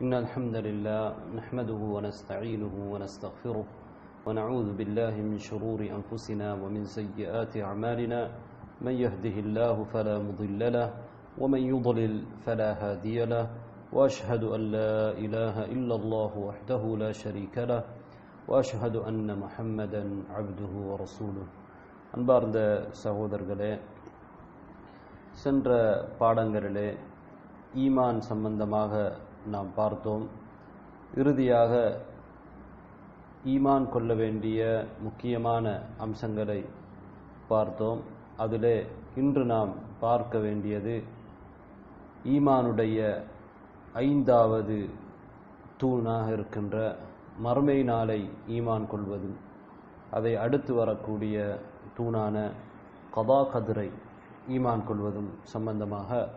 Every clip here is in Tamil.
إن الحمد لله نحمده ونستعينه ونستغفره ونعوذ بالله من شرور أنفسنا ومن سيئات أعمالنا. من يهده الله فلا مضل له ومن يضلل فلا هادي له وأشهد أن لا إله إلا الله وحده لا شريك له وأشهد أن محمدا عبده ورسوله. அன்பார்ந்த சகோதரர்களே சென்ற பாடங்களிலே ஈமான் சம்பந்தமாக நாம் பார்த்தோம். இறுதியாக ஈமான் கொள்ள வேண்டிய முக்கியமான அம்சங்களை பார்த்தோம். அதிலே இன்று நாம் பார்க்க வேண்டியது ஈமானுடைய ஐந்தாவது தூணாக இருக்கின்ற மறுமை நாளை ஈமான் கொள்வது. அதை அடுத்து வரக்கூடிய தூணான கதா கதிரை ஈமான் கொள்வதும் சம்பந்தமாக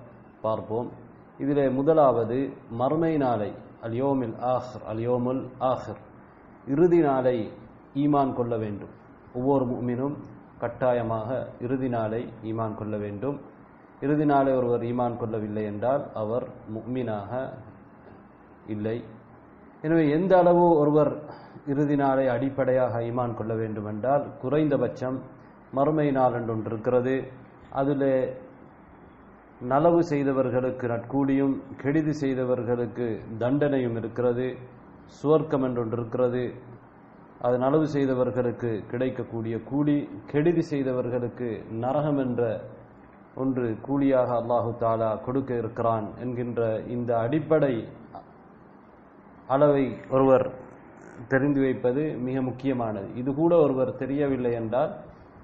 பார்ப்போம். இதில் முதலாவது மறுமை நாளை அல்யோமில் ஆஹர் அல்யோமுல் ஆஹர். இறுதி நாளை ஈமான் கொள்ள வேண்டும். ஒவ்வொரு முமினும் கட்டாயமாக இறுதி நாளை ஈமான் கொள்ள வேண்டும். இறுதி நாளை ஒருவர் ஈமான் கொள்ளவில்லை என்றால் அவர் முக்மீனாக இல்லை. எனவே எந்த அளவு ஒருவர் இறுதி நாளை அடிப்படையாக ஈமான் கொள்ள வேண்டும் என்றால் குறைந்தபட்சம் மறுமை நாள் என்று ஒன்று இருக்கிறது. அதில் நலவு செய்தவர்களுக்கு நட்கூலியும் கெடுதி செய்தவர்களுக்கு தண்டனையும் இருக்கிறது சுவர்க்கம் என்றொன்று இருக்கிறது அது நலவு செய்தவர்களுக்கு கிடைக்கக்கூடிய கூலி கெடுதி செய்தவர்களுக்கு நரகம் என்ற ஒன்று கூலியாக அல்லாஹு தாலா கொடுக்க இருக்கிறான் என்கின்ற இந்த அடிப்படை அளவை ஒருவர் தெரிந்து வைப்பது மிக முக்கியமானது. இது கூட ஒருவர் தெரியவில்லை என்றால்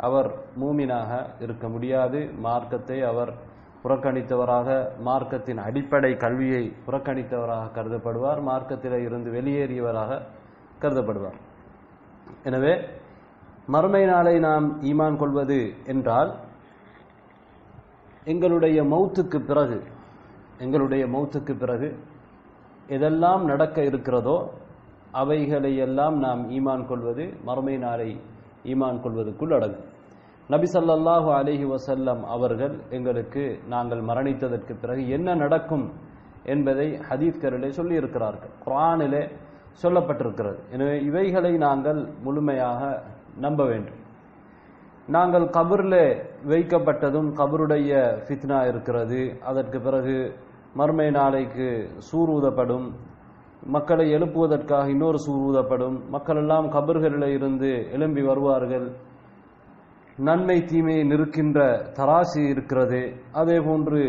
அவர் மூமினாக இருக்க முடியாது. மார்க்கத்தை அவர் புறக்கணித்தவராக மார்க்கத்தின் அடிப்படை கல்வியை புறக்கணித்தவராக கருதப்படுவார். மார்க்கத்தில் இருந்து வெளியேறியவராக கருதப்படுவார். எனவே மறுமை நாளை நாம் ஈமான் கொள்வது என்றால் எங்களுடைய மௌத்துக்கு பிறகு எங்களுடைய மௌத்துக்கு பிறகு எதெல்லாம் நடக்க இருக்கிறதோ அவைகளை எல்லாம் நாம் ஈமான் கொள்வது மறுமை நாளை ஈமான் கொள்வதற்குள் அடங்கும். நபி சல்லாஹூ அலிஹி வசல்லம் அவர்கள் எங்களுக்கு நாங்கள் மரணித்ததற்கு பிறகு என்ன நடக்கும் என்பதை ஹதீஸ்கரிலே சொல்லியிருக்கிறார்கள். குரானிலே சொல்லப்பட்டிருக்கிறது. எனவே இவைகளை நாங்கள் முழுமையாக நம்ப வேண்டும். நாங்கள் கபரில் வைக்கப்பட்டதும் கபருடைய ஃபித்னா இருக்கிறது. அதற்கு பிறகு மறுமை நாளைக்கு சூர் ஊதப்படும். மக்களை எழுப்புவதற்காக இன்னொரு சூர் ஊதப்படும். கபர்களில் இருந்து எழும்பி வருவார்கள். நன்மை தீமையை நிற்கின்ற தராசி இருக்கிறது. அதே போன்று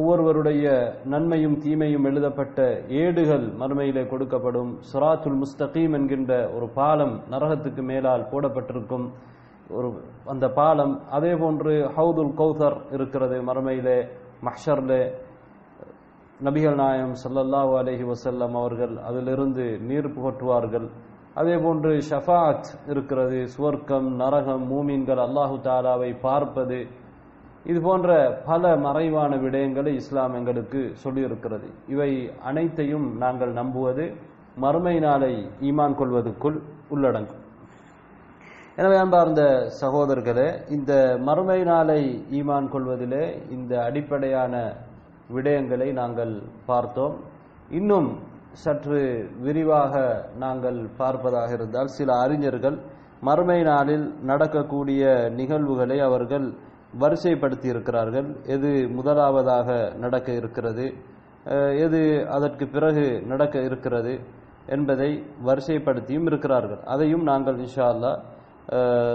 ஒவ்வொருவருடைய நன்மையும் தீமையும் எழுதப்பட்ட ஏடுகள் மறுமையிலே கொடுக்கப்படும். சுராத்துல் முஸ்தகீம் என்கின்ற ஒரு பாலம் நரகத்துக்கு மேலால் போடப்பட்டிருக்கும். ஒரு அந்த பாலம் அதே போன்று ஹவுதுல் கௌசர் இருக்கிறது மறுமையிலே மஹர்லே நபிகள் நாயம் சல்லல்லாஹு அலஹி வசல்லம் அவர்கள் அதிலிருந்து நீர் புகட்டுவார்கள் அதே போன்று ஷஃபாத் இருக்கிறது சுவர்க்கம் நரகம் மூமீன்கள் அல்லாஹு தாலாவை பார்ப்பது இது போன்ற பல மறைவான விடயங்களை இஸ்லாம் எங்களுக்கு சொல்லியிருக்கிறது. இவை அனைத்தையும் நாங்கள் நம்புவது மறுமை நாளை ஈமான் கொள்வதற்குள் உள்ளடங்கும். எனவே அன்பார்ந்த சகோதரர்களே இந்த மறுமை நாளை ஈமான் கொள்வதிலே இந்த அடிப்படையான விடயங்களை நாங்கள் பார்த்தோம். இன்னும் சற்று விரிவாக நாங்கள் பார்ப்பதாக இருந்தால் சில அறிஞர்கள் மறுமை நாளில் நடக்கக்கூடிய நிகழ்வுகளை அவர்கள் வரிசைப்படுத்தி இருக்கிறார்கள் எது முதலாவதாக நடக்க இருக்கிறது எது அதற்கு பிறகு நடக்க இருக்கிறது என்பதை வரிசைப்படுத்தியும் இருக்கிறார்கள். அதையும் நாங்கள் இன்ஷா அல்லா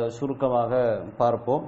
சுருக்கமாக பார்ப்போம்.